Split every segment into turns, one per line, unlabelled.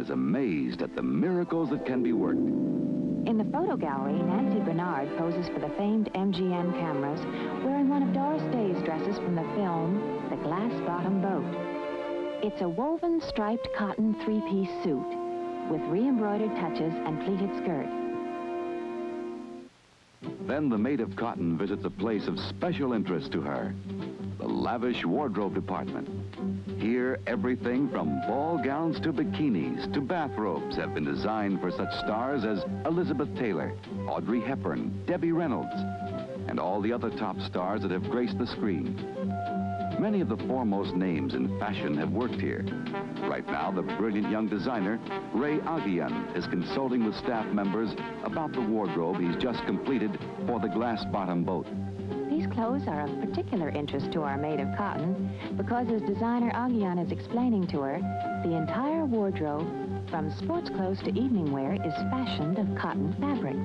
is amazed at the miracles that can be worked.
In the photo gallery, Nancy Bernard poses for the famed MGM cameras, wearing one of Doris Day's dresses from the film The Glass Bottom Boat. It's a woven striped cotton three-piece suit with re-embroidered touches and pleated skirt.
Then the maid of cotton visits a place of special interest to her, lavish wardrobe department. Here, everything from ball gowns to bikinis to bathrobes have been designed for such stars as Elizabeth Taylor, Audrey Hepburn, Debbie Reynolds, and all the other top stars that have graced the screen. Many of the foremost names in fashion have worked here. Right now, the brilliant young designer, Ray Aghayan, is consulting with staff members about the wardrobe he's just completed for the glass bottom boat.
These clothes are of particular interest to our maid of cotton because as designer Aghayan is explaining to her, the entire wardrobe, from sports clothes to evening wear, is fashioned of cotton fabric.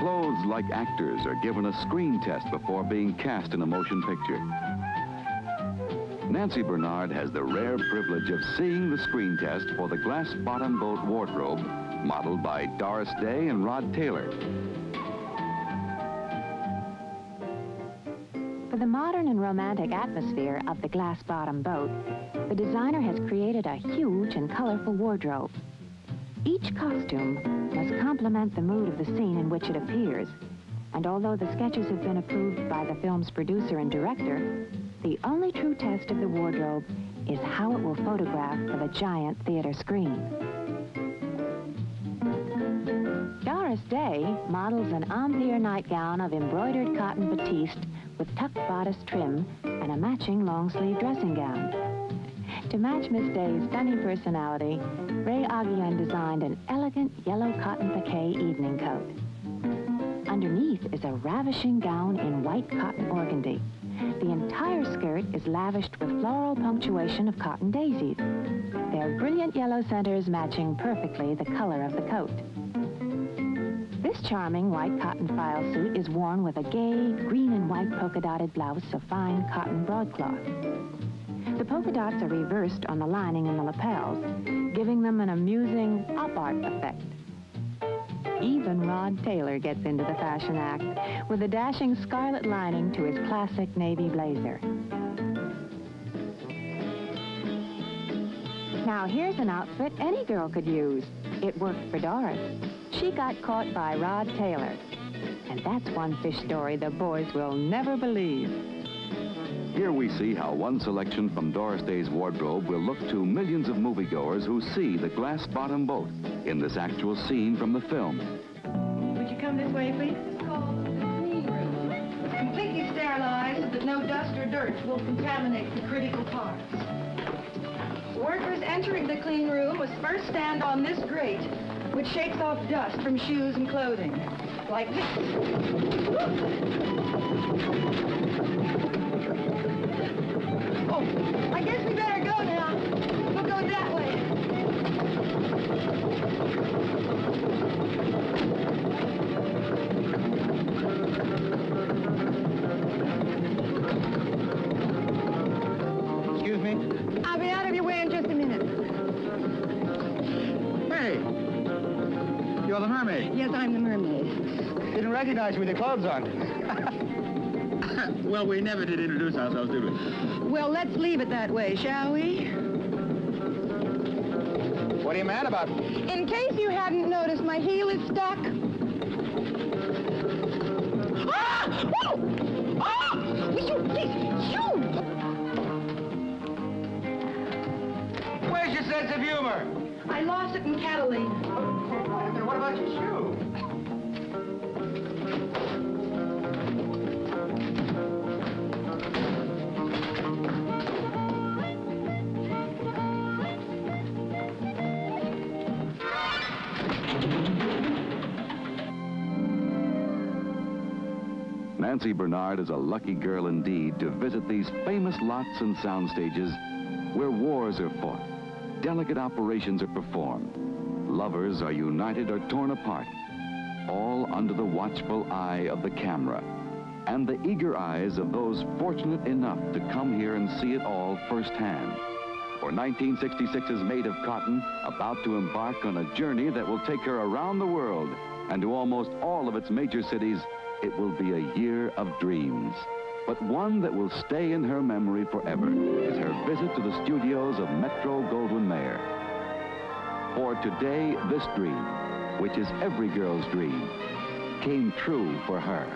Clothes like actors are given a screen test before being cast in a motion picture. Nancy Bernard has the rare privilege of seeing the screen test for the glass bottom boat wardrobe modeled by Doris Day and Rod Taylor.
For the modern and romantic atmosphere of the glass bottom boat, the designer has created a huge and colorful wardrobe. Each costume must complement the mood of the scene in which it appears. And although the sketches have been approved by the film's producer and director, the only true test of the wardrobe is how it will photograph for the giant theater screen. Doris Day models an Empire nightgown of embroidered cotton batiste with tucked bodice trim and a matching long-sleeve dressing gown. To match Miss Day's stunning personality, Ray Aghayan designed an elegant yellow cotton piqué evening coat. Underneath is a ravishing gown in white cotton organdy. The entire skirt is lavished with floral punctuation of cotton daisies, their brilliant yellow centers matching perfectly the color of the coat. This charming white cotton faille suit is worn with a gay green and white polka dotted blouse of fine cotton broadcloth. The polka dots are reversed on the lining and the lapels, giving them an amusing pop art effect. Even Rod Taylor gets into the fashion act with a dashing scarlet lining to his classic navy blazer. Now here's an outfit any girl could use. It worked for Doris. She got caught by Rod Taylor. And that's one fish story the boys will never believe.
Here we see how one selection from Doris Day's wardrobe will look to millions of moviegoers who see the glass bottom boat in this actual scene from the film.
Would you come this way, please? It's called the clean room. It's completely sterilized so that no dust or dirt will contaminate the critical parts. Workers entering the clean room must first stand on this grate, which shakes off dust from shoes and clothing. Like this. Oh, I guess we better go now. We'll go that way.
Excuse me?
I'll be out of your way in just a minute.
Hey! You're the mermaid.
Yes, I'm the mermaid.
Didn't recognize you with your clothes on. well, we never did introduce ourselves, did we?
Well, let's leave it that way, shall we?
What are you mad about?
In case you hadn't noticed, my heel is stuck. Ah! Woo! Ah! Will you? You!
Where's your sense of humor?
I lost it in Catalina.
What about your shoe?
Nancy Bernard is a lucky girl indeed to visit these famous lots and sound stages where wars are fought, delicate operations are performed, lovers are united or torn apart, all under the watchful eye of the camera and the eager eyes of those fortunate enough to come here and see it all firsthand. For 1966's Maid of Cotton, about to embark on a journey that will take her around the world and to almost all of its major cities, it will be a year of dreams. But one that will stay in her memory forever is her visit to the studios of Metro Goldwyn Mayer. For today, this dream, which is every girl's dream, came true for her.